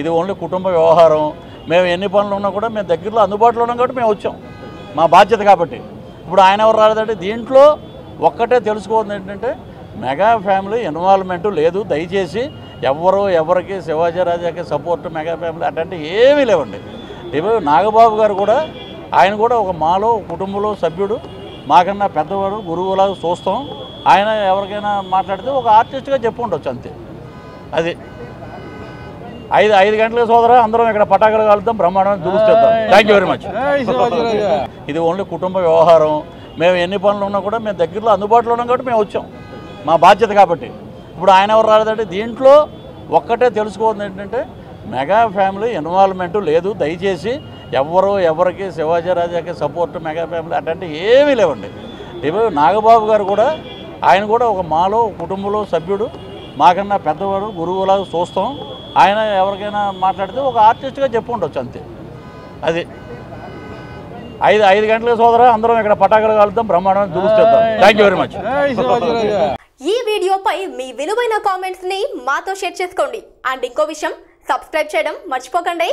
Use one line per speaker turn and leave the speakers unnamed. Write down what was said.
ఇది ఓన్లీ కుటుంబ వ్యవహారం. మేము ఎన్ని పనులు ఉన్నా కూడా మేము దగ్గరలో అందుబాటులో ఉన్నాం కాబట్టి మేము వచ్చాం. మా బాధ్యత కాబట్టి. ఇప్పుడు ఆయన ఎవరు రాలేదంటే దీంట్లో ఒక్కటే తెలుసుకోవద్దు ఏంటంటే మెగా ఫ్యామిలీ ఇన్వాల్వ్మెంట్ లేదు. దయచేసి ఎవరు ఎవరికి శివాజీ రాజాకి సపోర్ట్ మెగా ఫ్యామిలీ అటువంటి ఏమీ లేవండి. ఇప్పుడు నాగబాబు గారు కూడా ఆయన కూడా ఒక మాలో కుటుంబంలో సభ్యుడు. మాకన్నా పెద్దవాడు గురువులాగా చూస్తాం. ఆయన ఎవరికైనా మాట్లాడితే ఒక ఆర్టిస్ట్గా చెప్పుకుండొచ్చు అంతే. అది. ఐదు ఐదు గంటల సోదరా అందరం ఇక్కడ పటాకులు కాలుతాం బ్రహ్మాండమైన దురుస్తాం థ్యాంక్ యూ వెరీ మచ్ ఇది ఓన్లీ కుటుంబ వ్యవహారం. మేము ఎన్ని పనులు ఉన్నా కూడా మేము దగ్గరలో అందుబాటులో ఉన్నాం కాబట్టి మేము వచ్చాం. మా బాధ్యత కాబట్టి. ఇప్పుడు ఆయన ఎవరు రాలేదంటే దీంట్లో ఒక్కటే తెలుసుకోవద్దు ఏంటంటే మెగా ఫ్యామిలీ ఇన్వాల్వ్మెంట్ లేదు. దయచేసి ఎవరు ఎవరికి శివాజీ రాజాకి సపోర్ట్ మెగా ఫ్యామిలీ అటువంటి ఏమీ లేవండి. ఇప్పుడు నాగబాబు గారు కూడా ఆయన కూడా ఒక మాలో కుటుంబంలో సభ్యుడు. మాకన్నా పెద్దవాడు గురువులాగా చూస్తాం. ఆయన ఎవరికైనా మాట్లాడితే ఒక ఆర్టిస్ట్గా చెప్పు ఉండొచ్చు అంతే. అది. ఐదు ఐదు గంటల సోదరా అందరం ఇక్కడ పటాకులు కాలుతాం బ్రహ్మాండమైన దురుస్తాం థ్యాంక్ యూ వెరీ మచ్
ఈ వీడియోపై మీ విలువైన కామెంట్స్ని మాతో షేర్ చేసుకోండి. అండ్ ఇంకో విషయం సబ్స్క్రైబ్ చేయడం మర్చిపోకండి.